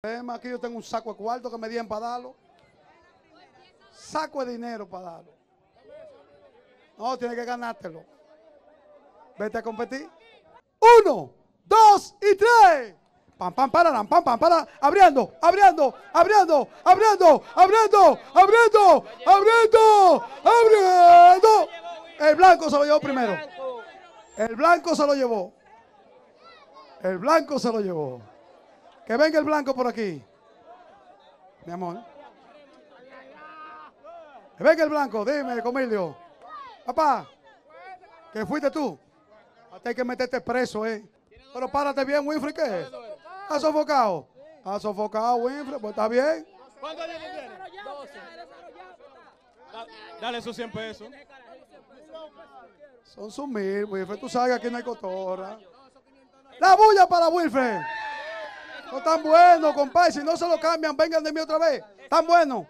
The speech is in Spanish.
Aquí yo tengo un saco de cuarto que me dieron para darlo. Saco de dinero para darlo. No, tienes que ganártelo. Vete a competir. Uno, dos y tres. Pam, pam, pararam, pam, pam, para. Abriendo, abriendo, abriendo, abriendo, abriendo, abriendo, abriendo, abriendo. El blanco se lo llevó primero. El blanco se lo llevó. El blanco se lo llevó. Que venga el blanco por aquí. Mi amor. Que venga el blanco. Dime, Comilio. Papá. Que fuiste tú. Hasta hay que meterte preso, eh. Pero párate bien, Winfrey, ¿qué es? ¿Has sofocado? ¿Has sofocado, Winfrey? Pues está bien. ¿Cuántos años tienes? Da- Dale esos 100 pesos. Son sus mil, Wilfred. Tú sabes que aquí no hay cotorra. La bulla para Wilfred. No tan bueno, compadre. Si no se lo cambian, vengan de mí otra vez. Tan bueno.